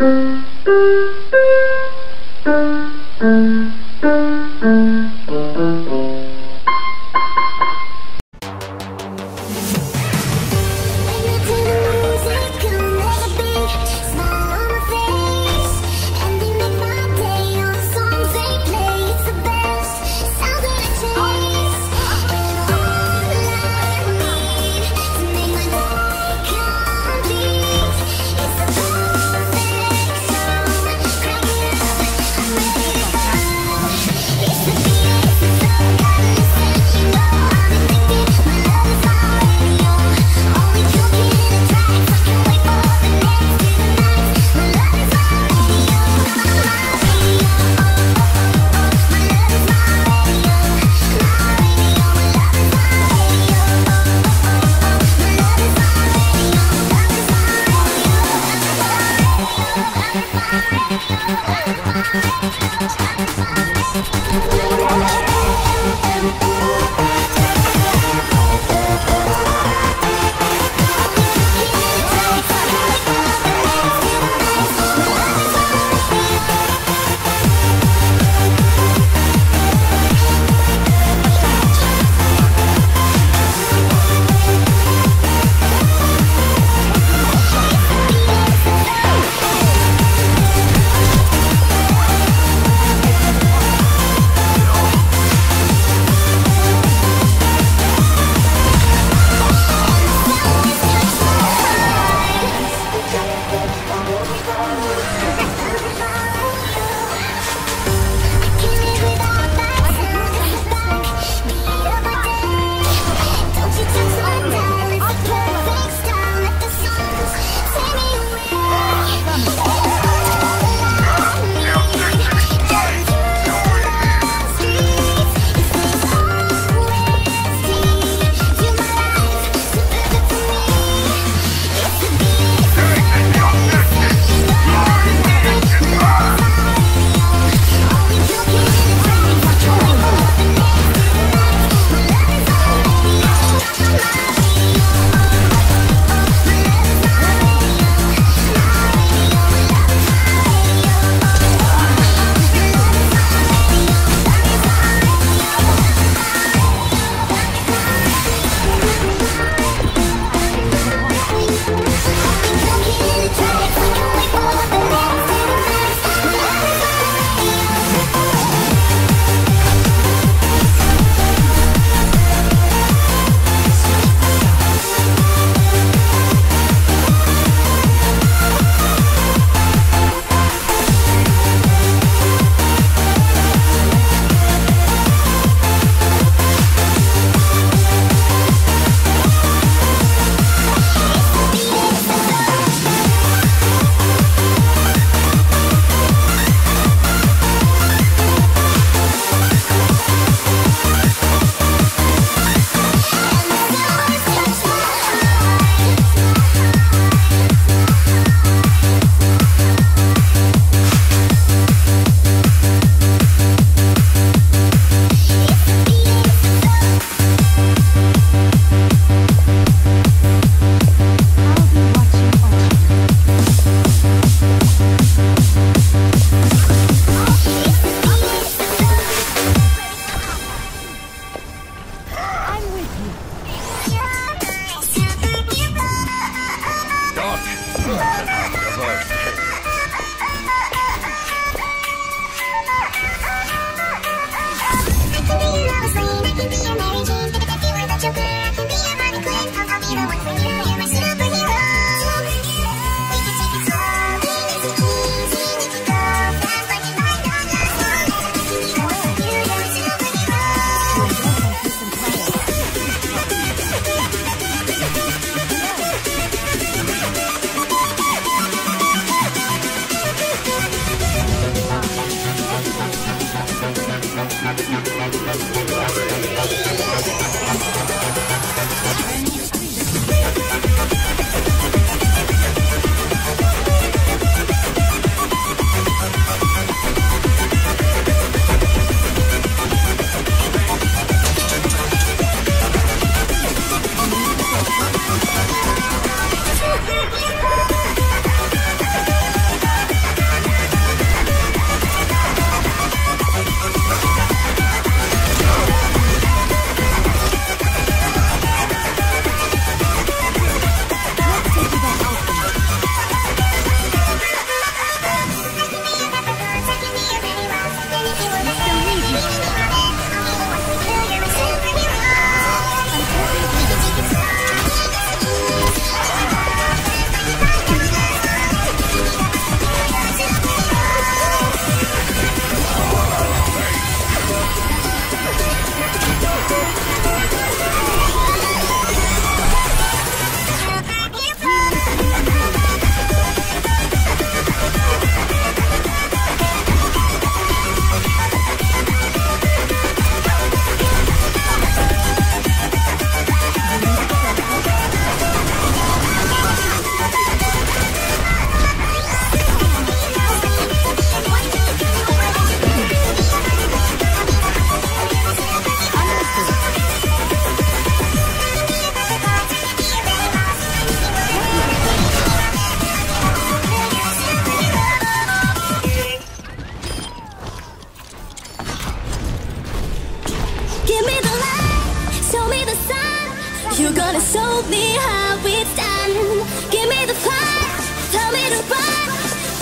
Música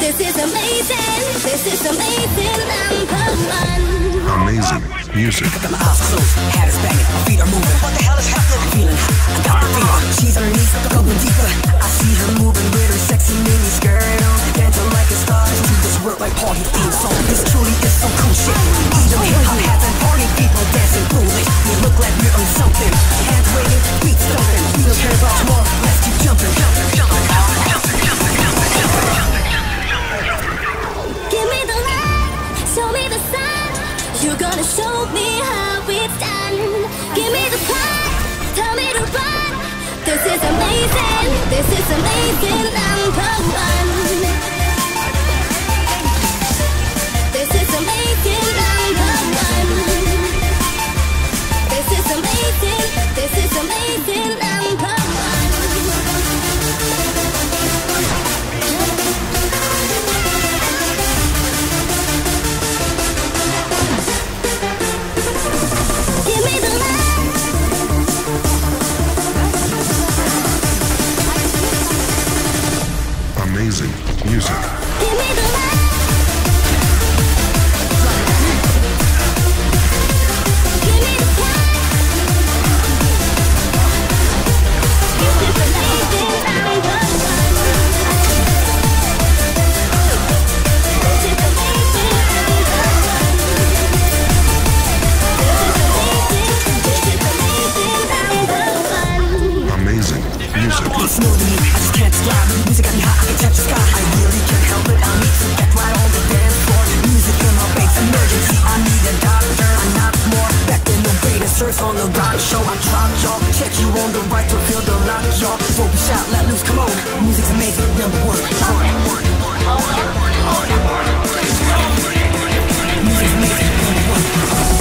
This is amazing, this is amazing, number one. Amazing music. Got my eyes closed, hat is banging, my feet are moving. What the hell is happening? I'm feeling I got the fever. She's underneath, going deeper. I see her moving with her sexy mini skirt on, dancing like a star to this work like party theme song. This truly is some cool this is amazing. music. Greatest surf on the rock show I drop y'all. Check you on the right to feel the lock y'all. Focus out, let loose, come on. Music's amazing, number one Music's amazing,